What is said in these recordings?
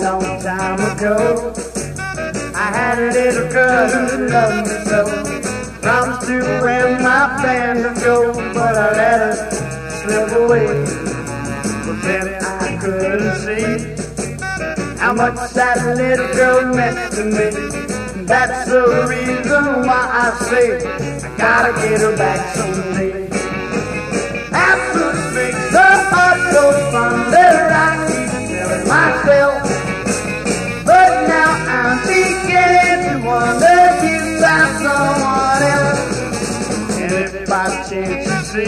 time ago. I had a little girl who loved me so. Promised to wear my band of gold, but I let her slip away. But then I couldn't see how much that little girl meant to me. That's the reason why I say I gotta get her back someday. After makes the heart go thunder, I keep telling myself. By chance you see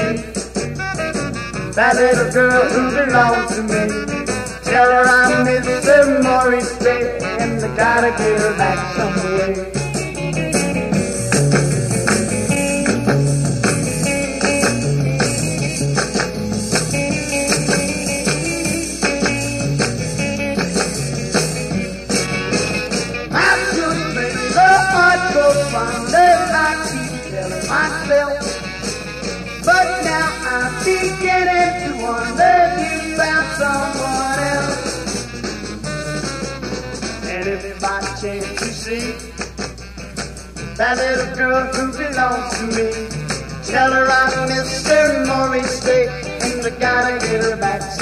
that little girl who belongs to me, tell her I'm Mr. Maurice Day, and I gotta get her back some way. By chance you see that little girl who belongs to me, tell her I'm Mr. Maurice Day, and I gotta get her back.